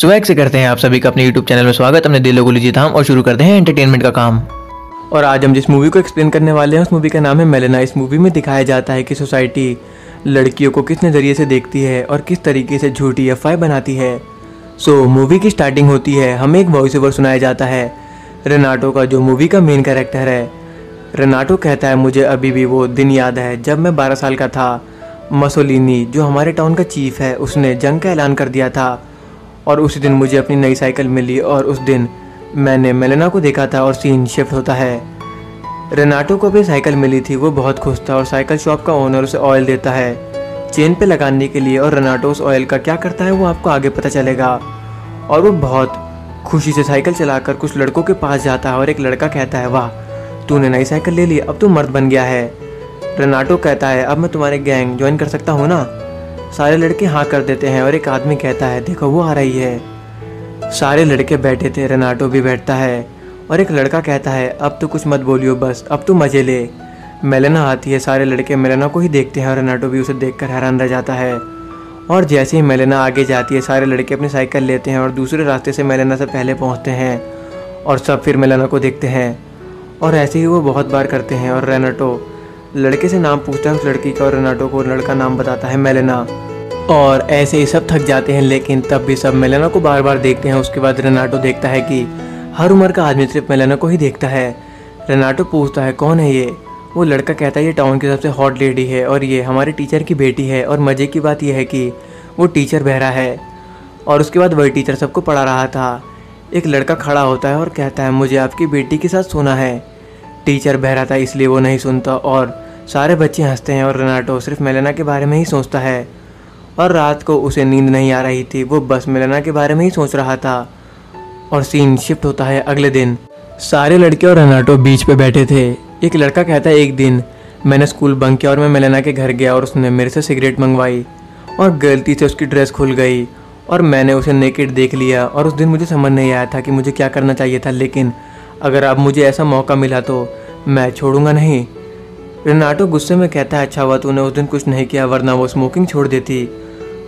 Swag से करते हैं आप सभी का अपने यूट्यूब चैनल में स्वागत। हमने दिलों को लीजिए थाम और शुरू करते हैं एंटरटेनमेंट का काम। और आज हम जिस मूवी को एक्सप्लेन करने वाले हैं उस मूवी का नाम है मेलेना इस मूवी में दिखाया जाता है कि सोसाइटी लड़कियों को किस नज़रिए से देखती है और किस तरीके से झूठी अफवाह बनाती है। सो so, मूवी की स्टार्टिंग होती है। हमें एक वॉइस ओवर सुनाया जाता है। रेनाटो का जो मूवी का मेन कैरेक्टर है। रेनाटो कहता है मुझे अभी भी वो दिन याद है जब मैं 12 साल का था। मसोलिनी जो हमारे टाउन का चीफ है उसने जंग का ऐलान कर दिया था। और उसी दिन मुझे अपनी नई साइकिल मिली और उस दिन मैंने मेलेना को देखा था और सीन शिफ्ट होता है। रेनाटो को भी साइकिल मिली थी, वो बहुत खुश था और साइकिल शॉप का ओनर उसे ऑयल देता है। चेन पे लगाने के लिए और रेनाटो उस ऑयल का क्या करता है वो आपको आगे पता चलेगा। और वो बहुत खुशी से साइकिल चलाकर कुछ लड़कों के पास जाता है और एक लड़का कहता है, वाह, तूने नई साइकिल ले ली, अब तू मर्द बन गया है। रेनाटो कहता है, अब मैं तुम्हारे गैंग ज्वाइन कर सकता हूँ ना? सारे लड़के हाँ कर देते हैं और एक आदमी कहता है, देखो, वो आ रही है। सारे लड़के बैठे थे, रेनाटो भी बैठता है और एक लड़का कहता है, अब तो कुछ मत बोलियो, बस, अब तो मज़े ले। मेलेना आती है, सारे लड़के मेलेना को ही देखते हैं और रेनाटो भी उसे देखकर हैरान रह जाता है। और जैसे ही मेलेना आगे जाती है, सारे लड़के अपनी साइकिल लेते हैं और दूसरे रास्ते से मेलेना से पहले पहुँचते हैं और सब फिर मेलेना को देखते हैं। और ऐसे ही वो बहुत बार करते हैं और रेनाटो लड़के से नाम पूछता है उस लड़की का और रेनाटो को लड़का नाम बताता है मेलेना। और ऐसे ही सब थक जाते हैं, लेकिन तब भी सब मेलेना को बार बार देखते हैं। उसके बाद रेनाटो देखता है कि हर उम्र का आदमी सिर्फ़ मेलेना को ही देखता है। रेनाटो पूछता है, कौन है ये? वो लड़का कहता है, ये टाउन की सबसे हॉट लेडी है और ये हमारे टीचर की बेटी है और मज़े की बात यह है कि वो टीचर बहरा है। और उसके बाद वही टीचर सबको पढ़ा रहा था। एक लड़का खड़ा होता है और कहता है, मुझे आपकी बेटी के साथ सोना है। टीचर बहरा था, इसलिए वो नहीं सुनता और सारे बच्चे हँसते हैं और रेनाटो सिर्फ़ मेलेना के बारे में ही सोचता है। और रात को उसे नींद नहीं आ रही थी। वो बस में मेलेना के बारे में ही सोच रहा था। और सीन शिफ्ट होता है अगले दिन। सारे लड़के और रनाटो बीच पे बैठे थे। एक लड़का कहता है, एक दिन मैंने स्कूल बंक किया और मैं मेलेना के घर गया और उसने मेरे से सिगरेट मंगवाई और गलती से उसकी ड्रेस खुल गई और मैंने उसे नेकेड देख लिया और उस दिन मुझे समझ नहीं आया था कि मुझे क्या करना चाहिए था। लेकिन अगर अब मुझे ऐसा मौका मिला तो मैं छोड़ूँगा नहीं। रेनाटो गुस्से में कहता है अच्छा हुआ, तूने उस दिन कुछ नहीं किया, वरना वो स्मोकिंग छोड़ देती।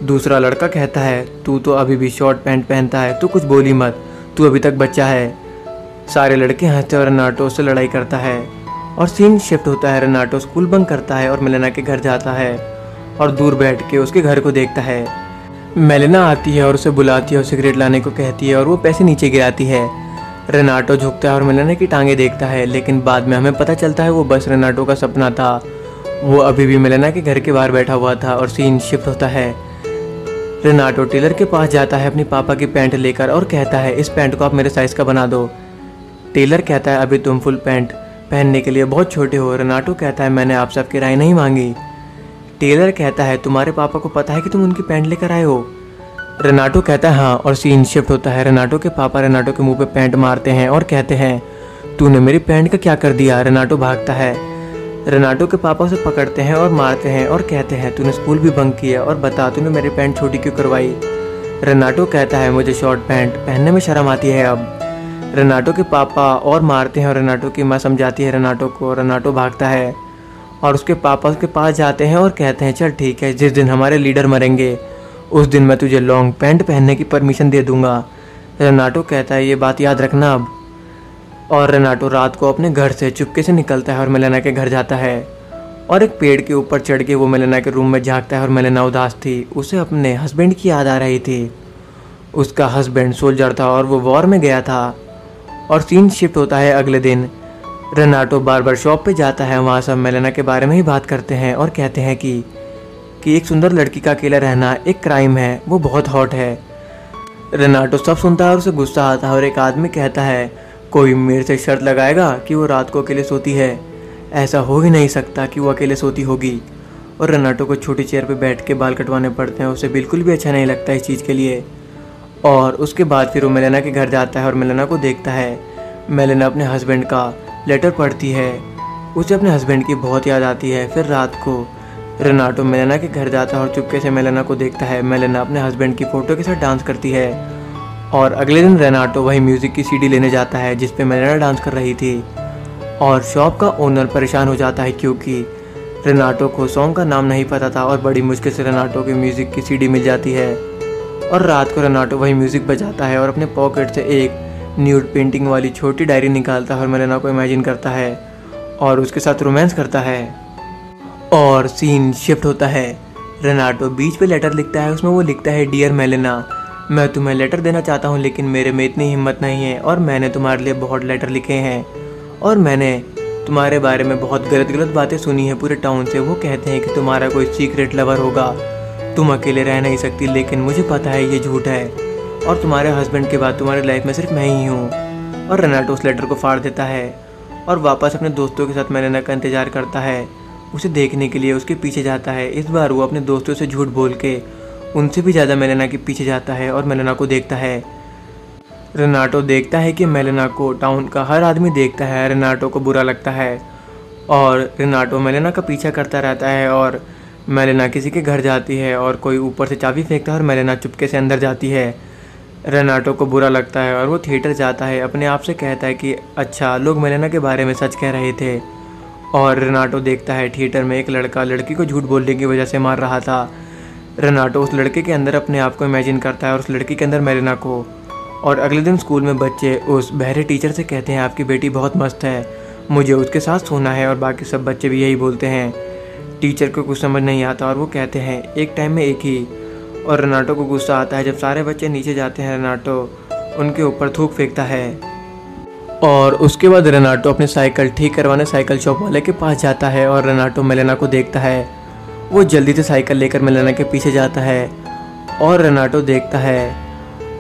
दूसरा लड़का कहता है, तू तो अभी भी शॉर्ट पैंट पहनता है, तू कुछ बोली मत। तू अभी तक बच्चा है। सारे लड़के हँसते और रेनाटो से लड़ाई करता है। और सीन शिफ्ट होता है रेनाटो स्कूल बंद करता है और मेलेना के घर जाता है। और दूर बैठ के उसके घर को देखता है। मेलेना आती है और उसे बुलाती है और सिगरेट लाने को कहती है और वो पैसे नीचे गिराती है। रेनाटो झुकता है और मेलेना की टांगे देखता है, लेकिन बाद में हमें पता चलता है वो बस रेनाटो का सपना था। वो अभी भी मेलेना के घर के बाहर बैठा हुआ था और सीन शिफ्ट होता है। रेनाटो टेलर के पास जाता है अपनी पापा की पैंट लेकर और कहता है, इस पैंट को आप मेरे साइज़ का बना दो। टेलर कहता है, अभी तुम फुल पैंट पहनने के लिए बहुत छोटे हो। रेनाटो कहता है, मैंने आप सबकी राय नहीं मांगी। टेलर कहता है, तुम्हारे पापा को पता है कि तुम उनकी पैंट लेकर आए हो? रेनाटो कहता है हाँ और सीन शिफ्ट होता है। रेनाटो के पापा रेनाटो के मुँह पे पैंट मारते हैं और कहते हैं, तूने मेरी पैंट का क्या कर दिया? रेनाटो भागता है रेनाटो के पापा उसे पकड़ते हैं और मारते हैं और कहते हैं, तूने स्कूल भी बंक किया और बता, तूने मेरी पैंट छोटी क्यों करवाई? रेनाटो कहता है, मुझे शॉर्ट पैंट पहनने में शर्म आती है अब। रेनाटो के पापा और मारते हैं और रेनाटो की माँ समझाती है रेनाटो को रेनाटो भागता है। और उसके पापा उसके पास जाते हैं और कहते हैं, चल ठीक है, जिस दिन हमारे लीडर मरेंगे, उस दिन मैं तुझे लॉन्ग पैंट पहनने की परमिशन दे दूँगा। रेनाटो कहता है, ये बात याद रखना अब। और रेनाटो रात को अपने घर से चुपके से निकलता है और मेलेना के घर जाता है। और एक पेड़ के ऊपर चढ़ के वो मेलेना के रूम में झाँकता है और मेलेना उदास थी। उसे अपने हस्बैंड की याद आ रही थी। उसका हस्बैंड सोल्जर था और वो वॉर में गया था। और सीन शिफ्ट होता है अगले दिन। रेनाटो बार शॉप पे जाता है। वहाँ सब मेलेना के बारे में ही बात करते हैं और कहते हैं कि कि एक सुंदर लड़की का अकेला रहना एक क्राइम है। वो बहुत हॉट है। रेनाटो सब सुनता है और उसे गुस्सा आता है और एक आदमी कहता है कोई मेरे से शर्त लगाएगा कि वो रात को अकेले सोती है। ऐसा हो ही नहीं सकता कि वो अकेले सोती होगी। और रनाटो को छोटी चेयर पर बैठ के बाल कटवाने पड़ते हैं, उसे बिल्कुल भी अच्छा नहीं लगता इस चीज़ के लिए। और उसके बाद फिर वो मेलेना के घर जाता है और मेलेना को देखता है। मेलेना अपने हस्बैंड का लेटर पढ़ती है। उसे अपने हस्बैंड की बहुत याद आती है। फिर रात को रेनाटो मेलेना के घर जाता है और चुपके से मेलेना को देखता है। मेलेना अपने हस्बैंड की फ़ोटो के साथ डांस करती है। और अगले दिन रेनाटो वही म्यूज़िक की सीडी लेने जाता है, जिस पे मेलेना डांस कर रही थी। और शॉप का ओनर परेशान हो जाता है क्योंकि रेनाटो को सॉन्ग का नाम नहीं पता था और बड़ी मुश्किल से रेनाटो की म्यूज़िक की सीडी मिल जाती है। और रात को रेनाटो वही म्यूज़िक बजाता है और अपने पॉकेट से एक न्यूड पेंटिंग वाली छोटी डायरी निकालता है और मेलेना को इमेजिन करता है और उसके साथ रोमांस करता है। और सीन शिफ्ट होता है। रेनाटो बीच पे लेटर लिखता है, उसमें वो लिखता है डियर मेलेना मैं तुम्हें लेटर देना चाहता हूँ, लेकिन मेरे में इतनी हिम्मत नहीं है, और मैंने तुम्हारे लिए बहुत लेटर लिखे हैं। और मैंने तुम्हारे बारे में बहुत गलत गलत बातें सुनी है पूरे टाउन से। वो कहते हैं कि तुम्हारा कोई सीक्रेट लवर होगा। तुम अकेले रह नहीं सकती, लेकिन मुझे पता है ये झूठ है। और तुम्हारे हस्बैंड के बाद तुम्हारी लाइफ में सिर्फ़ मैं ही हूँ। और रेनाटो उस लेटर को फाड़ देता है। और वापस अपने दोस्तों के साथ मैलेना का इंतज़ार करता है। उसे देखने के लिए उसके पीछे जाता है। इस बार वो अपने दोस्तों से झूठ बोल के उनसे भी ज़्यादा मेलेना के पीछे जाता है और मेलेना को देखता है। रेनाटो देखता है कि मेलेना को टाउन का हर आदमी देखता है। रेनाटो को बुरा लगता है और रेनाटो मेलेना का पीछा करता रहता है और मेलेना किसी के घर जाती है और कोई ऊपर से चाबी फेंकता है और मेलेना चुपके से अंदर जाती है। रेनाटो को बुरा लगता है और वो थिएटर जाता है। अपने आप से कहता है कि अच्छा लोग मेलेना के बारे में सच कह रहे थे। और रेनाटो देखता है, थिएटर में एक लड़का लड़की को झूठ बोलने की वजह से मार रहा था। रेनाटो उस लड़के के अंदर अपने आप को इमेजिन करता है और उस लड़की के अंदर मेलेना को। और अगले दिन स्कूल में बच्चे उस बहरे टीचर से कहते हैं, आपकी बेटी बहुत मस्त है, मुझे उसके साथ सोना है। और बाकी सब बच्चे भी यही बोलते हैं। टीचर को कुछ समझ नहीं आता और वो कहते हैं, एक टाइम में एक ही। और रेनाटो को गुस्सा आता है। जब सारे बच्चे नीचे जाते हैं, रेनाटो उनके ऊपर थूक फेंकता है। और उसके बाद रेनाटो अपनी साइकिल ठीक करवाने साइकिल शॉप वाले के पास जाता है और रेनाटो मेलेना को देखता है। वो जल्दी से साइकिल लेकर मेलेना के पीछे जाता है और रनाटो देखता है।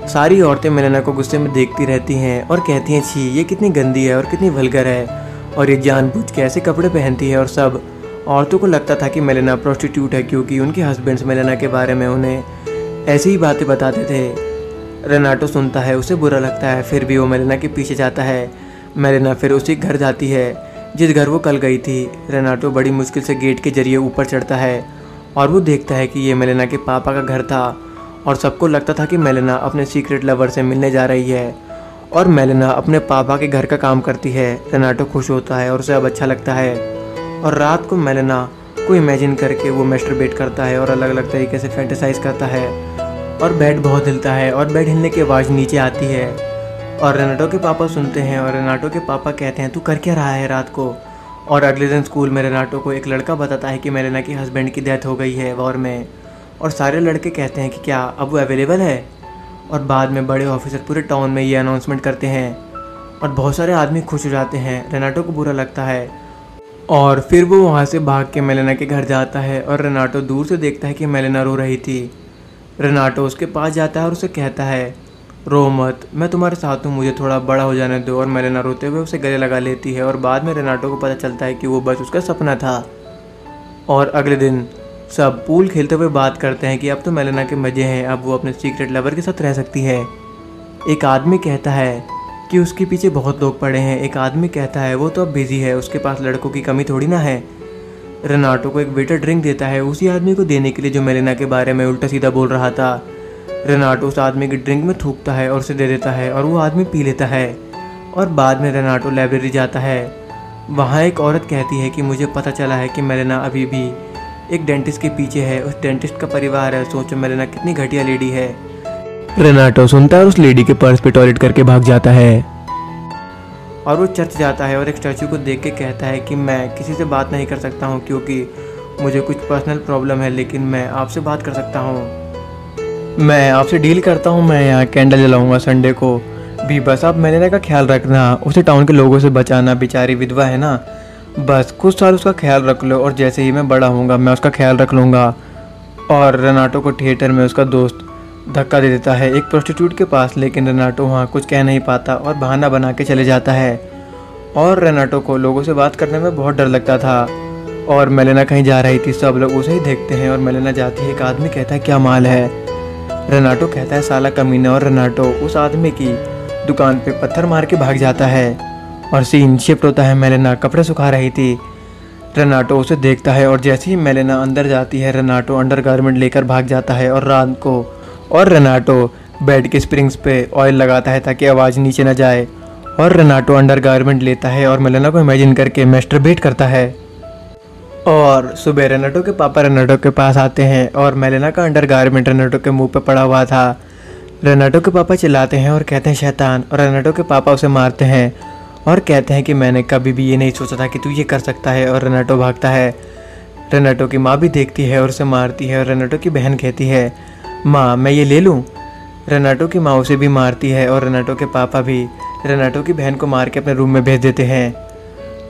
सारी औरतें मेलेना को गुस्से में देखती रहती हैं और कहती हैं, छी, ये कितनी गंदी है और कितनी वलगर है और ये जानबूझ के ऐसे कपड़े पहनती है। और सब औरतों को लगता था कि मेलेना प्रोस्टिट्यूट है क्योंकि उनके हस्बैंड्स मेलेना के बारे में उन्हें ऐसी ही बातें बताते थे। रेनाटो सुनता है, उसे बुरा लगता है, फिर भी वो मेलेना के पीछे जाता है। मेलेना फिर उसी घर जाती है। जिस घर वो कल गई थी, रेनाटो बड़ी मुश्किल से गेट के ज़रिए ऊपर चढ़ता है और वो देखता है कि ये मेलेना के पापा का घर था और सबको लगता था कि मेलेना अपने सीक्रेट लवर से मिलने जा रही है और मेलेना अपने पापा के घर का काम करती है। रेनाटो खुश होता है और उसे अब अच्छा लगता है और रात को मेलेना को इमेजिन करके वो मेस्टर बेट करता है और अलग अलग तरीके से फैंटेसाइज करता है और बेड बहुत हिलता है और बेड हिलने की आवाज़ नीचे आती है। और रेनाटो के पापा सुनते हैं और रेनाटो के पापा कहते हैं, तू कर क्या रहा है रात को? और अगले दिन स्कूल में रेनाटो को एक लड़का बताता है कि मेलेना की हस्बैंड की डेथ हो गई है वॉर में। और सारे लड़के कहते हैं कि क्या, अब वो अवेलेबल है? और बाद में बड़े ऑफिसर पूरे टाउन में ये अनाउंसमेंट करते हैं। और बहुत सारे आदमी खुश हो जाते हैं, रेनाटो को बुरा लगता है। और फिर वो वहाँ से भाग के मेलेना के घर जाता है और रेनाटो दूर से देखता है कि मेलेना रो रही थी। रेनाटो उसके पास जाता है और उसे कहता है रो मत। मैं तुम्हारे साथ हूँ, मुझे थोड़ा बड़ा हो जाने दो और मेलेना रोते हुए उसे गले लगा लेती है और बाद में रेनाटो को पता चलता है कि वो बस उसका सपना था। और अगले दिन सब पूल खेलते हुए बात करते हैं कि अब तो मेलेना के मज़े हैं, अब वो अपने सीक्रेट लवर के साथ रह सकती है। एक आदमी कहता है कि उसके पीछे बहुत लोग पड़े हैं। एक आदमी कहता है, वो तो अब बिज़ी है, उसके पास लड़कों की कमी थोड़ी ना है। रेनाटो को एक वेटर ड्रिंक देता है। उसी आदमी को देने के लिए जो मेलेना के बारे में उल्टा सीधा बोल रहा था। रेनाटो उस आदमी की ड्रिंक में थूकता है और उसे दे देता है और वो आदमी पी लेता है। और बाद में रेनाटो लाइब्रेरी जाता है। वहाँ एक औरत कहती है कि मुझे पता चला है कि मेलेना अभी भी एक डेंटिस्ट के पीछे है। उस डेंटिस्ट का परिवार है। सोचो मेलेना कितनी घटिया लेडी है। रेनाटो सुनता है और उस लेडी के पर्स पे टॉयलेट करके भाग जाता है। और वो चर्च जाता है और एक स्टैचू को देख के कहता है कि मैं किसी से बात नहीं कर सकता हूँ क्योंकि मुझे कुछ पर्सनल प्रॉब्लम है, लेकिन मैं आपसे बात कर सकता हूँ। मैं आपसे डील करता हूँ, मैं यहाँ कैंडल जलाऊँगा संडे को। भी, बस आप मैंने का ख्याल रखना, उसे टाउन के लोगों से बचाना, बेचारी विधवा है ना। बस कुछ साल उसका ख्याल रख लो, और जैसे ही मैं बड़ा हूँगा मैं उसका ख्याल रख लूँगा। और रेनाटो को थिएटर में उसका दोस्त धक्का दे देता है। एक प्रोस्टिट्यूट के पास, लेकिन रेनाटो वहाँ कुछ कह नहीं पाता, और बहाना बना के चले जाता है। और रेनाटो को लोगों से बात करने में बहुत डर लगता था। और मेलेना कहीं जा रही थी, सब लोग उसे ही देखते हैं, और मेलेना जाती है एक आदमी कहता है, क्या माल है? रेनाटो कहता है, साला कमीना और रनाटो उस आदमी की दुकान पे पत्थर मार के भाग जाता है और सीन शिफ्ट होता है। मेलेना कपड़े सुखा रही थी। रनाटो उसे देखता है और जैसे ही मेलेना अंदर जाती है, रनाटो अंडर गारमेंट लेकर भाग जाता है और रात को और रनाटो बेड के स्प्रिंग्स पे ऑयल लगाता है ताकि आवाज़ नीचे ना जाए और रनाटो अंडर गारमेंट लेता है और मेलेना को इमेजिन करके बेट करता है। और सुबह रेनाटो के पापा रेनाटो के पास आते हैं और मेलेना का अंडर गारमेंट रेनाटो के मुँह पे पड़ा हुआ था। रेनाटो के पापा चिल्लाते हैं और कहते हैं, शैतान। और रेनाटो के पापा उसे मारते हैं और कहते हैं कि मैंने कभी भी ये नहीं सोचा था कि तू ये कर सकता है और रेनाटो भागता है। रेनाटो की माँ भी देखती है और उसे मारती है और रेनाटो की बहन कहती है, माँ, मैं ये ले लूँ? रेनाटो की माँ उसे भी मारती है और रेनाटो के पापा भी। रेनाटो की बहन को मार के अपने रूम में भेज देते हैं।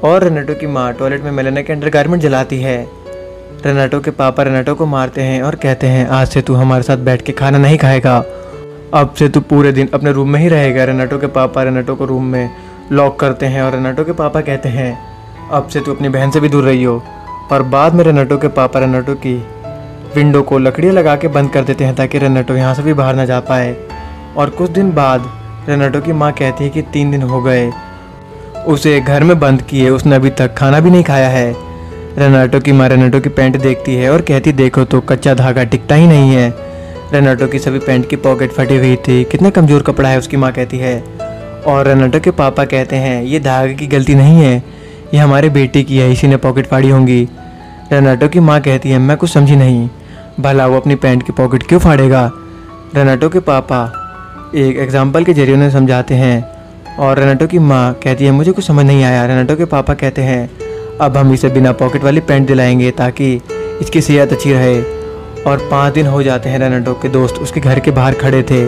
और रेनाटो की माँ टॉयलेट में मेलेना के अंडर गारमेंट जलाती है। रेनाटो के पापा रेनाटो को मारते हैं और कहते हैं, आज से तू हमारे साथ बैठ के खाना नहीं खाएगा। अब से तू पूरे दिन अपने रूम में ही रहेगा। रेनाटो के पापा रेनाटो को रूम में लॉक करते हैं और रेनाटो के पापा कहते हैं, अब से तू अपनी बहन से भी दूर रही हो। और बाद में रेनाटो के पापा रेनाटो की विंडो को लकड़ियाँ लगा के बंद कर देते हैं ताकि रेनाटो यहाँ से भी बाहर ना जा पाए। और कुछ दिन बाद रेनाटो की माँ कहती है कि तीन दिन हो गए। उसे घर में बंद किए। उसने अभी तक खाना भी नहीं खाया है। रेनाटो की माँ रेनाटो की पैंट देखती है और कहती, देखो तो कच्चा धागा टिकता ही नहीं है। रेनाटो की सभी पैंट की पॉकेट फटी हुई थी। कितना कमज़ोर कपड़ा है, उसकी माँ कहती है। और रेनाटो के पापा कहते हैं, ये धागे की गलती नहीं है। ये हमारे बेटे की है, इसी ने पॉकेट फाड़ी होंगी। रेनाटो की माँ कहती है, मैं कुछ समझी नहीं। भला वो अपनी पैंट की पॉकेट क्यों फाड़ेगा? रेनाटो के पापा एक एग्ज़ाम्पल के ज़रिए उन्हें समझाते हैं। और रेनाटो की माँ कहती है, मुझे कुछ समझ नहीं आया। रेनाटो के पापा कहते हैं, अब हम इसे बिना पॉकेट वाली पैंट दिलाएँगे ताकि इसकी सेहत अच्छी रहे। और पाँच दिन हो जाते हैं रेनाटो के दोस्त उसके घर के बाहर खड़े थे।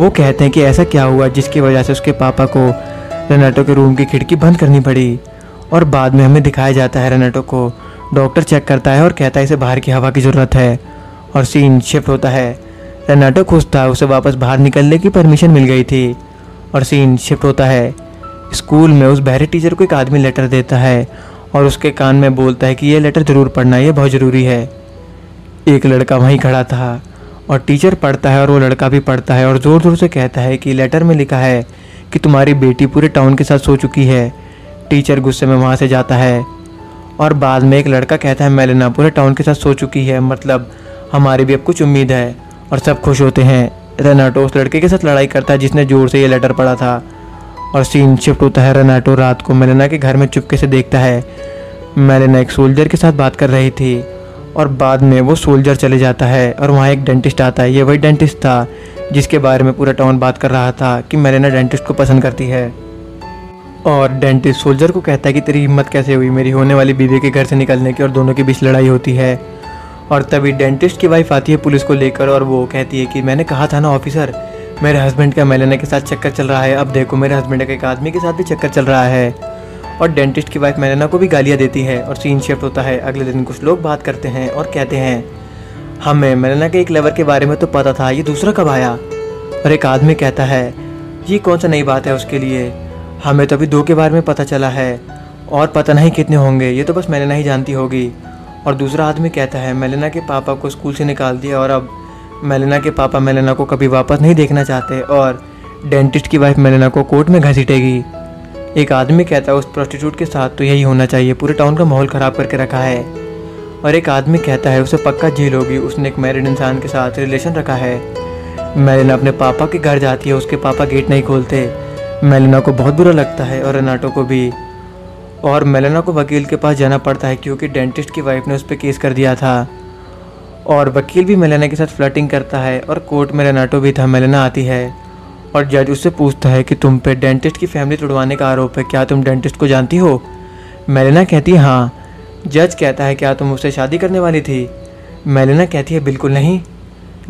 वो कहते हैं कि ऐसा क्या हुआ जिसकी वजह से उसके पापा को रेनाटो के रूम की खिड़की बंद करनी पड़ी। और बाद में हमें दिखाया जाता है, रेनाटो को डॉक्टर चेक करता है और कहता है, इसे बाहर की हवा की ज़रूरत है। और सीन शिफ्ट होता है। रेनाटो खुश था, उसे वापस बाहर निकलने की परमिशन मिल गई थी। और सीन शिफ्ट होता है। स्कूल में उस बहरे टीचर को एक आदमी लेटर देता है और उसके कान में बोलता है कि यह लेटर ज़रूर पढ़ना, ये बहुत ज़रूरी है। एक लड़का वहीं खड़ा था और टीचर पढ़ता है और वो लड़का भी पढ़ता है और ज़ोर ज़ोर से कहता है कि लेटर में लिखा है कि तुम्हारी बेटी पूरे टाउन के साथ सो चुकी है। टीचर गुस्से में वहाँ से जाता है और बाद में एक लड़का कहता है, मेलेना, पूरे टाउन के साथ सो चुकी है मतलब हमारी भी अब कुछ उम्मीद है और सब खुश होते हैं। रेनाटो उस लड़के के साथ लड़ाई करता है, जिसने ज़ोर से ये लेटर पढ़ा था। और सीन शिफ्ट होता है, रेनाटो रात को मेलेना के घर में चुपके से देखता है। मेलेना एक सोल्जर के साथ बात कर रही थी, और बाद में वो सोल्जर चले जाता है, और वहाँ एक डेंटिस्ट आता है। ये वही डेंटिस्ट था, जिसके बारे में पूरा टाउन बात कर रहा था, कि मेलेना डेंटिस्ट को पसंद करती है। और डेंटिस्ट सोल्जर को कहता है कि तेरी हिम्मत कैसे हुई मेरी होने वाली बीवी के घर से निकलने की, और दोनों के बीच लड़ाई होती है। और तभी डेंटिस्ट की वाइफ आती है पुलिस को लेकर और वो कहती है कि मैंने कहा था ना ऑफिसर मेरे हस्बैंड का मेलेना के साथ चक्कर चल रहा है। अब देखो, मेरे हस्बैंड का एक आदमी के साथ भी चक्कर चल रहा है। और डेंटिस्ट की वाइफ मेलेना को भी गालियाँ देती है और सीन शिफ्ट होता है। अगले दिन कुछ लोग बात करते हैं और कहते हैं, हमें मेलेना के एक लेवर के बारे में तो पता था, ये दूसरा कब आया? और एक आदमी कहता है, ये कौन सा नई बात है उसके लिए? हमें तो अभी दो के बारे में पता चला है और पता नहीं कितने होंगे, ये तो बस मेलेना ही जानती होगी। और दूसरा आदमी कहता है, मेलेना के पापा को स्कूल से निकाल दिया और अब मेलेना के पापा मेलेना को कभी वापस नहीं देखना चाहते और डेंटिस्ट की वाइफ मेलेना को कोर्ट में घसीटेगी। एक आदमी कहता है, उस प्रोस्टिट्यूट के साथ तो यही होना चाहिए, पूरे टाउन का माहौल ख़राब करके रखा है। और एक आदमी कहता है, उसे पक्का जेल होगी, उसने एक मैरिड इंसान के साथ रिलेशन रखा है। मेलिना अपने पापा के घर जाती है, उसके पापा गेट नहीं खोलते। मेलिना को बहुत बुरा लगता है और रेनाटो को भी। और मेलेना को वकील के पास जाना पड़ता है क्योंकि डेंटिस्ट की वाइफ ने उस पर केस कर दिया था। और वकील भी मेलेना के साथ फ्लर्टिंग करता है और कोर्ट में रेनाटो भी था, मेलेना आती है और जज उससे पूछता है कि तुम पे डेंटिस्ट की फैमिली तोड़वाने का आरोप है, क्या तुम डेंटिस्ट को जानती हो? मेलेना कहती है हाँ। जज कहता है, क्या तुम उससे शादी करने वाली थी? मेलेना कहती है, बिल्कुल नहीं।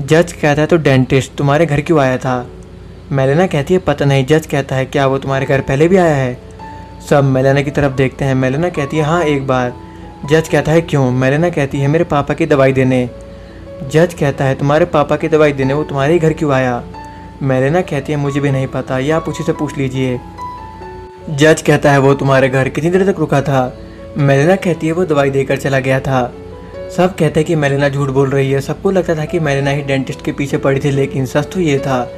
जज कहता है तो डेंटिस्ट तुम्हारे घर क्यों आया था? मेलेना कहती है, पता नहीं। जज कहता है, क्या वो तुम्हारे घर पहले भी आया है? सब मेलेना की तरफ़ देखते हैं। मेलेना कहती है हाँ एक बार। जज कहता है, क्यों? मेलेना कहती है, मेरे पापा की दवाई देने। जज कहता है, तुम्हारे पापा की दवाई देने, वो तुम्हारे ही घर क्यों आया? मेलेना कहती है, मुझे भी नहीं पता, ये आप उसी से पूछ लीजिए। जज कहता है, वो तुम्हारे घर कितनी देर तक रुका था? मेलेना कहती है, वो दवाई देकर चला गया था। सब कहते हैं कि मेलेना झूठ बोल रही है। सबको लगता था कि मेलेना ही डेंटिस्ट के पीछे पड़ी थी, लेकिन सच तो ये था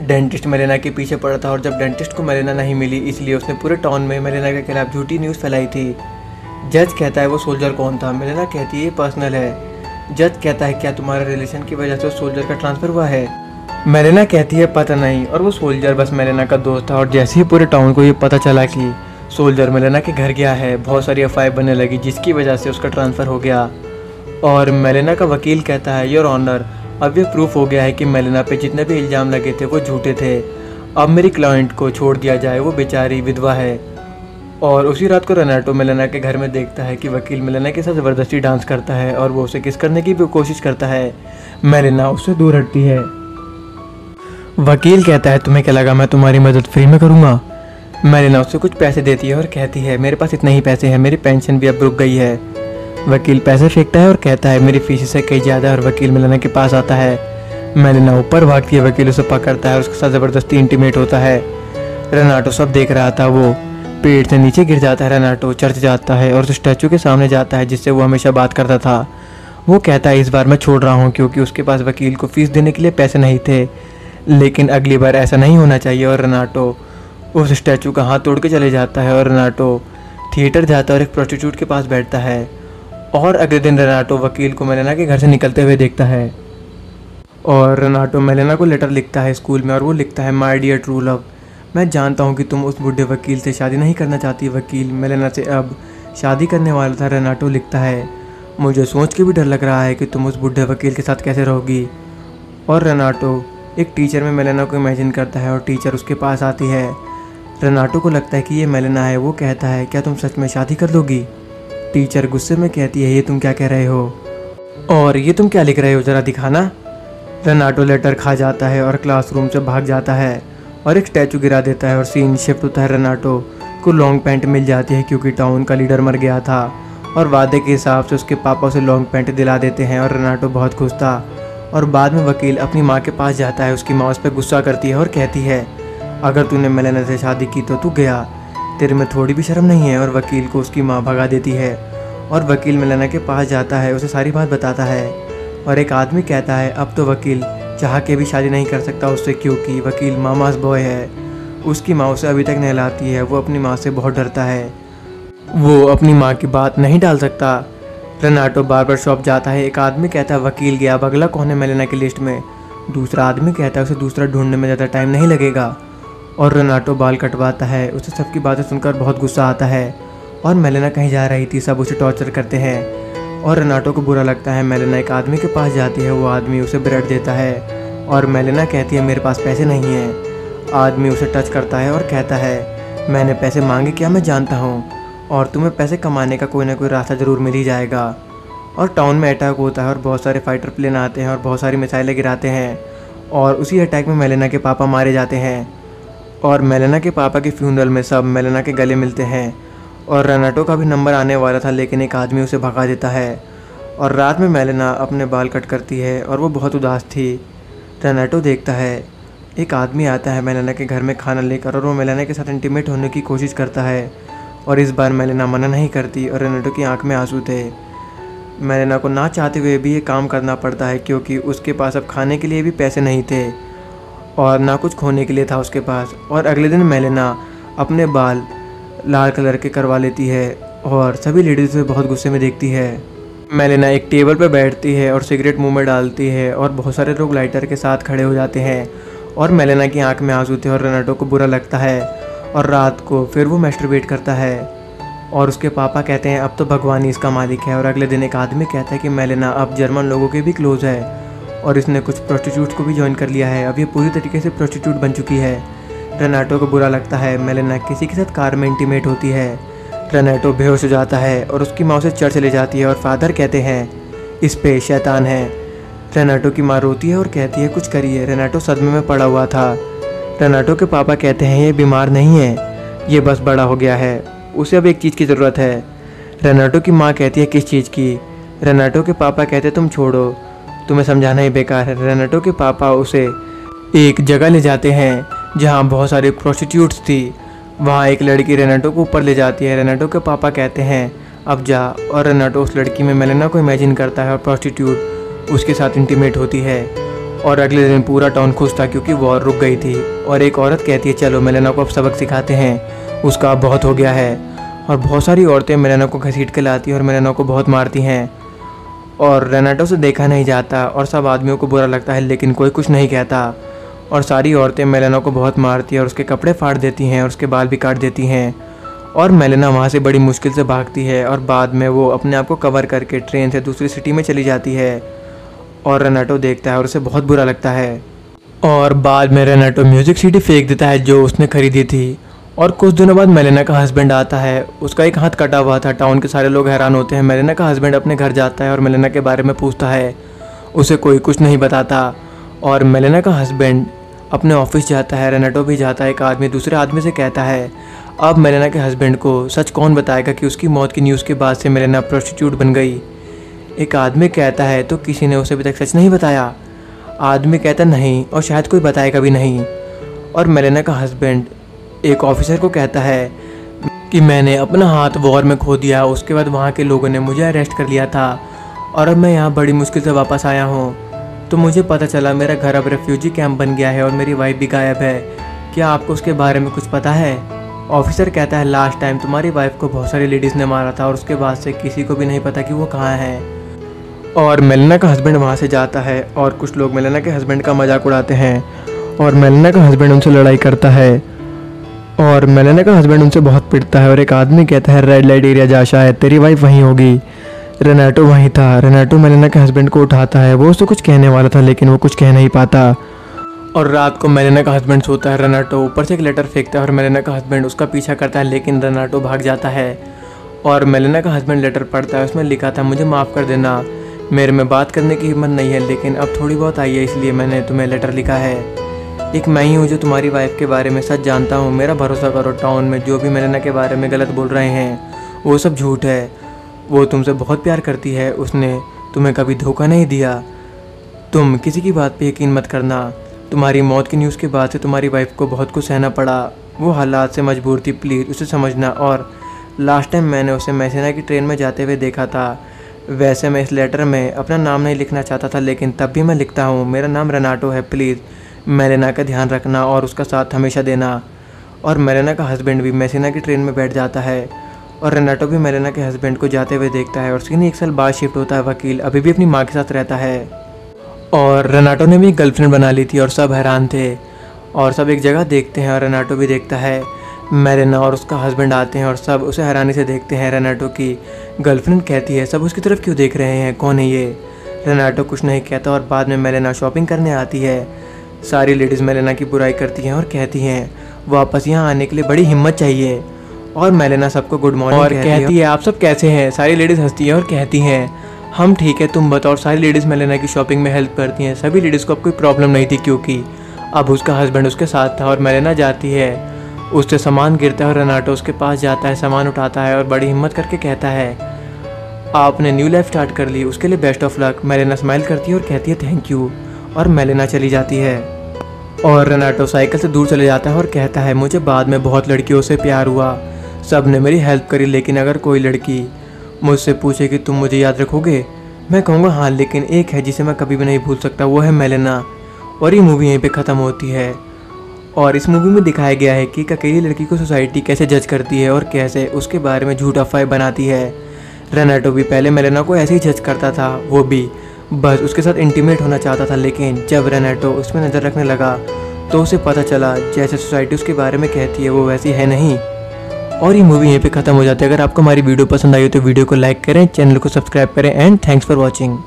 डेंटिस्ट मेलेना के पीछे पड़ा था और जब डेंटिस्ट को मेलेना नहीं मिली, इसलिए उसने पूरे टाउन में मेलेना के खिलाफ झूठी न्यूज़ फैलाई थी। जज कहता है, वो सोल्जर कौन था? मेलेना कहती है, ये पर्सनल है। जज कहता है, क्या तुम्हारे रिलेशन की वजह से उस सोल्जर का ट्रांसफ़र हुआ है? मेलेना कहती है, पता नहीं। और वो सोल्जर बस मेलेना का दोस्त था और जैसे ही पूरे टाउन को ये पता चला कि सोल्जर मेलेना के घर गया है, बहुत सारी एफ़ बनने लगी, जिसकी वजह से उसका ट्रांसफ़र हो गया। और मेलेना का वकील कहता है योर ऑनर अब ये प्रूफ हो गया है कि मेलेना पे जितने भी इल्ज़ाम लगे थे, वो झूठे थे। अब मेरी क्लाइंट को छोड़ दिया जाए, वो बेचारी विधवा है। और उसी रात को रेनाटो मेलेना के घर में देखता है कि वकील मेलेना के साथ ज़बरदस्ती डांस करता है और वो उसे किस करने की भी कोशिश करता है। मेलेना उससे दूर हटती है। वकील कहता है, तुम्हें क्या लगा मैं तुम्हारी मदद फ्री में करूँगा? मेलेना उससे कुछ पैसे देती है और कहती है, मेरे पास इतने ही पैसे हैं, मेरी पेंशन भी अब रुक गई है। वकील पैसे फेंकता है और कहता है, मेरी फ़ीस से कहीं ज़्यादा और वकील मेलेना के पास आता है। मेलेना ऊपर भागती है, वकील उसे पकड़ता है और उसके साथ ज़बरदस्ती इंटीमेट होता है। रेनाटो सब देख रहा था वो। पेड़ से नीचे गिर जाता है रेनाटो, चर्च जाता है और उस स्टैचू के सामने जाता है जिससे वो हमेशा बात करता था। वो कहता है, इस बार मैं छोड़ रहा हूँ क्योंकि उसके पास वकील को फ़ीस देने के लिए पैसे नहीं थे। लेकिन अगली बार ऐसा नहीं होना चाहिए। और रेनाटो उस स्टैचू का हाथ तोड़ के चले जाता है और रेनाटो थिएटर जाता है और एक प्रोस्टिट्यूट के पास बैठता है। और अगले दिन रेनाटो वकील को मेलेना के घर से निकलते हुए देखता है। और रेनाटो मेलेना को लेटर लिखता है स्कूल में और वो लिखता है माई डियर ट्रू लव मैं जानता हूँ कि तुम उस बुढ़े वकील से शादी नहीं करना चाहती। वकील मेलेना से अब शादी करने वाला था, रेनाटो लिखता है, मुझे सोच के भी डर लग रहा है कि तुम उस बुढ़े वकील के साथ कैसे रहोगी। और रेनाटो एक टीचर में मेलेना को इमेजिन करता है और टीचर उसके पास आती है। रेनाटो को लगता है कि ये मेलेना है, वो कहता है, क्या तुम सच में शादी कर लोगी टीचर गुस्से में कहती है, ये तुम क्या कह रहे हो? और ये तुम क्या लिख रहे हो? ज़रा दिखाना। रनाटो लेटर खा जाता है और क्लासरूम से भाग जाता है और एक स्टैचू गिरा देता है और सीन शिफ्ट होता है रनाटो, को लॉन्ग पैंट मिल जाती है क्योंकि टाउन का लीडर मर गया था और वादे के हिसाब से उसके पापा उसे लॉन्ग पैंट दिला देते हैं और रनाटो बहुत खुश था और बाद में वकील अपनी माँ के पास जाता है, उसकी माँ उस पर गुस्सा करती है और कहती है, अगर तूने मेलेना से शादी की तो तू गया। तेरे में थोड़ी भी शर्म नहीं है और वकील को उसकी माँ भगा देती है। और वकील मेलेना के पास जाता है, उसे सारी बात बताता है। और एक आदमी कहता है, अब तो वकील चाह के भी शादी नहीं कर सकता उससे क्योंकि वकील मामाज बॉय है। उसकी माँ उसे अभी तक नहलाती है, वो अपनी माँ से बहुत डरता है। वो अपनी माँ की बात नहीं डाल सकता। रेनाटो बार्बर शॉप जाता है, एक आदमी कहता है, वकील गया, अब अगला कौन है मेलेना की लिस्ट में? दूसरा आदमी कहता है, उसे दूसरा ढूँढने में ज़्यादा टाइम नहीं लगेगा। और रेनाटो बाल कटवाता है, उसे सबकी बातें सुनकर बहुत गुस्सा आता है। और मेलेना कहीं जा रही थी, सब उसे टॉर्चर करते हैं। और रेनाटो को बुरा लगता है, मेलेना एक आदमी के पास जाती है, वो आदमी उसे ब्रेड देता है। और मेलेना कहती है, मेरे पास पैसे नहीं हैं। आदमी उसे टच करता है और कहता है, मैंने पैसे मांगे, क्या मैं जानता हूँ? और तुम्हें पैसे कमाने का कोई ना कोई रास्ता ज़रूर मिल ही जाएगा। और टाउन में अटैक होता है और बहुत सारे फाइटर प्लेन आते हैं और बहुत सारी मिसाइलें गिराते हैं। और उसी अटैक में मेलेना के पापा मारे जाते हैं। और मेलेना के पापा के फ्यूनरल में सब मेलेना के गले मिलते हैं। और रेनाटो का भी नंबर आने वाला था, लेकिन एक आदमी उसे भगा देता है। और रात में मेलेना अपने बाल कट करती है और वो बहुत उदास थी। रनाटो देखता है, एक आदमी आता है मेलेना के घर में खाना लेकर और वो मेलेना के साथ इंटीमेट होने की कोशिश करता है। और इस बार मेलेना मना नहीं करती और रेनाटो की आँख में आँसू थे। मेलेना को ना चाहते हुए भी ये काम करना पड़ता है, क्योंकि उसके पास अब खाने के लिए भी पैसे नहीं थे। और ना कुछ खोने के लिए था उसके पास। और अगले दिन मेलेना अपने बाल लाल कलर के करवा लेती है और सभी लेडीज़ उसे बहुत गुस्से में देखती है। मेलेना एक टेबल पर बैठती है और सिगरेट मुँह में डालती है और बहुत सारे लोग लाइटर के साथ खड़े हो जाते हैं और मेलेना की आँख में आँसू थे और रेनाटो को बुरा लगता है और रात को फिर वो मैस्टरबेट करता है। और उसके पापा कहते हैं, अब तो भगवान ही इसका मालिक है। और अगले दिन एक आदमी कहता है कि, मेलेना, अब जर्मन लोगों के भी क्लोज है। और इसने कुछ प्रोस्टिट्यूट को भी ज्वाइन कर लिया है। अब ये पूरी तरीके से प्रोस्टिट्यूट बन चुकी है। रेनाटो को बुरा लगता है। मेलेना किसी के साथ कार में इंटीमेट होती है। रेनाटो बेहोश हो जाता है और उसकी माँ उसे चर्च ले जाती है और फादर कहते हैं, इस पे शैतान है। रेनाटो की माँ रोती है और कहती है, कुछ करिए। रेनाटो सदमे में पड़ा हुआ था। रेनाटो के पापा कहते हैं, ये बीमार नहीं है। ये बस बड़ा हो गया है। उसे अब एक चीज़ की ज़रूरत है। रेनाटो की माँ कहती है, किस चीज़ की? रेनाटो के पापा कहते हैं, तुम छोड़ो। तुम्हें समझाना ही बेकार है रेनाटो के पापा उसे एक जगह ले जाते हैं, जहाँ बहुत सारे प्रोस्टिट्यूट्स थी। वहाँ एक लड़की रेनाटो को ऊपर ले जाती है। रेनाटो के पापा कहते हैं, अब जा। और रेनाटो उस लड़की में मेलेना को इमेजिन करता है और प्रोस्टिट्यूट उसके साथ इंटीमेट होती है। और अगले दिन पूरा टाउन खुश था क्योंकि वॉर रुक गई थी। और एक औरत कहती है, चलो, मेलेना को अब सबक सिखाते हैं। उसका बहुत हो गया है। और बहुत सारी औरतें मेलेना को घसीट के लाती हैं और मेलेना को बहुत मारती हैं। और रेनाटो से देखा नहीं जाता और सब आदमियों को बुरा लगता है, लेकिन कोई कुछ नहीं कहता। और सारी औरतें मेलेना को बहुत मारती हैं और उसके कपड़े फाड़ देती हैं और उसके बाल भी काट देती हैं। और मेलेना वहाँ से बड़ी मुश्किल से भागती है और बाद में वो अपने आप को कवर करके ट्रेन से दूसरी सिटी में चली जाती है। और रेनाटो देखता है और उसे बहुत बुरा लगता है। और बाद में रेनाटो म्यूज़िक सीडी फेंक देता है जो उसने खरीदी थी। और कुछ दिनों बाद मेलेना का हस्बैंड आता है। उसका एक हाथ कटा हुआ था। टाउन के सारे लोग हैरान होते हैं। मेलेना का हस्बैंड अपने घर जाता है और मेलेना के बारे में पूछता है। उसे कोई कुछ नहीं बताता। और मेलेना का हस्बैंड अपने ऑफ़िस जाता है। रेनाटो भी जाता है। एक आदमी दूसरे आदमी से कहता है, अब मेलेना के हस्बैंड को सच कौन बताएगा कि उसकी मौत की न्यूज़ के बाद से मेलेना प्रोस्टिट्यूट बन गई? एक आदमी कहता है तो किसी ने उसे अभी तक सच नहीं बताया? आदमी कहता, नहीं और शायद कोई बताएगा भी नहीं। और मेलेना का हस्बैंड एक ऑफिसर को कहता है कि मैंने अपना हाथ वॉर में खो दिया, उसके बाद वहाँ के लोगों ने मुझे अरेस्ट कर लिया था और अब मैं यहाँ बड़ी मुश्किल से वापस आया हूँ। तो मुझे पता चला मेरा घर अब रेफ्यूजी कैंप बन गया है और मेरी वाइफ भी गायब है। क्या आपको उसके बारे में कुछ पता है? ऑफिसर कहता है लास्ट टाइम तुम्हारी वाइफ को बहुत सारी लेडीज़ ने मारा था और उसके बाद से किसी को भी नहीं पता कि वो कहाँ है। और मेलना का हस्बैंड वहाँ से जाता है और कुछ लोग मेलना के हस्बैंड का मज़ाक उड़ाते हैं और मेलना का हस्बैंड उनसे लड़ाई करता है। और मेलेना का हस्बैंड उनसे बहुत पिटता है और एक आदमी कहता है रेड लाइट एरिया जा शायद, तेरी वाइफ वहीं होगी। रेनाटो वहीं था। रेनाटो मेलेना के हस्बैंड को उठाता है। वो उससे कुछ कहने वाला था, लेकिन वो कुछ कह नहीं पाता। और रात को मेलेना का हस्बैंड सोता है। रेनाटो ऊपर से एक लेटर फेंकता है और मेलेना का हस्बैंड उसका पीछा करता है, लेकिन रेनाटो भाग जाता है। और मेलेना का हस्बैंड लेटर पढ़ता है। उसमें लिखा था, मुझे माफ़ कर देना। मेरे में बात करने की हिम्मत नहीं है, लेकिन अब थोड़ी बहुत आई है, इसलिए मैंने तुम्हें लेटर लिखा है। एक मैं ही हूँ जो तुम्हारी वाइफ के बारे में सच जानता हूँ। मेरा भरोसा करो टाउन में, जो भी मेलेना के बारे में गलत बोल रहे हैं, वो सब झूठ है। वो तुमसे बहुत प्यार करती है। उसने तुम्हें कभी धोखा नहीं दिया। तुम किसी की बात पे यकीन मत करना। तुम्हारी मौत की न्यूज़ के बाद से तुम्हारी वाइफ को बहुत कुछ सहना पड़ा। वो हालात से मजबूर थी प्लीज़ उसे समझना। और लास्ट टाइम मैंने उसे मैसेना की ट्रेन में जाते हुए देखा था। वैसे मैं इस लेटर में अपना नाम नहीं लिखना चाहता था, लेकिन तब भी मैं लिखता हूँ। मेरा नाम रनाटो है प्लीज़ मेलेना का ध्यान रखना और उसका साथ हमेशा देना। और मेलेना का हस्बैंड भी मैसिना की ट्रेन में बैठ जाता है और रेनाटो भी मेलेना के हस्बैंड को जाते हुए देखता है और नहीं एक साल बाद शिफ्ट होता है वकील, अभी भी अपनी माँ के साथ रहता है। और रेनाटो ने भी गर्लफ्रेंड बना ली थी और सब हैरान थे और सब एक जगह देखते हैं और रेनाटो भी देखता है। मेलेना और उसका हस्बैंड आते हैं और सब उसे हैरानी से देखते हैं रेनाटो की। गर्लफ्रेंड कहती है, सब उसकी तरफ़ क्यों देख रहे हैं? कौन है ये? रेनाटो कुछ नहीं कहता और बाद में मेलेना शॉपिंग करने आती है। सारी लेडीज़ मेलेना की बुराई करती हैं और कहती हैं वापस यहाँ आने के लिए बड़ी हिम्मत चाहिए। और मेलेना सबको गुड मॉर्निंग और कहती, कहती है आप सब कैसे हैं? सारी लेडीज़ हंसती हैं और कहती हैं हम ठीक है तुम बताओ। सारी लेडीज़ मेलेना की शॉपिंग में हेल्प करती हैं। सभी लेडीज़ को अब कोई प्रॉब्लम नहीं थी क्योंकि अब उसका हस्बैंड उसके साथ था और मेलेना जाती है। उससे सामान गिरता है और रनाटो उसके पास जाता है सामान उठाता है और बड़ी हिम्मत करके कहता है आपने न्यू लाइफ स्टार्ट कर ली उसके लिए best of luck Melina smile करती है और कहती है थैंक यू और मेलेना चली जाती है। और रनाटो साइकिल से दूर चले जाता है और कहता है, मुझे बाद में बहुत लड़कियों से प्यार हुआ। सबने मेरी हेल्प करी, लेकिन अगर कोई लड़की मुझसे पूछे कि तुम मुझे याद रखोगे? मैं कहूँगा हाँ लेकिन एक है जिसे मैं कभी भी नहीं भूल सकता, वो है मेलेना। और ये मूवी यहीं पे ख़त्म होती है। और इस मूवी में दिखाया गया है कि एक अकेली लड़की को सोसाइटी कैसे जज करती है और कैसे उसके बारे में झूठ अफवाह बनाती है। रेनाटो भी पहले मेलेना को ऐसे ही जज करता था, वो भी। बस उसके साथ इंटीमेट होना चाहता था, लेकिन जब रेनेटो उसमें नज़र रखने लगा तो उसे पता चला, जैसे सोसाइटी उसके बारे में कहती है, वो वैसी है नहीं। और ये मूवी यहीं पे ख़त्म हो जाती है। अगर आपको हमारी वीडियो पसंद आई हो तो वीडियो को लाइक करें चैनल को सब्सक्राइब करें एंड थैंक्स फॉर वॉचिंग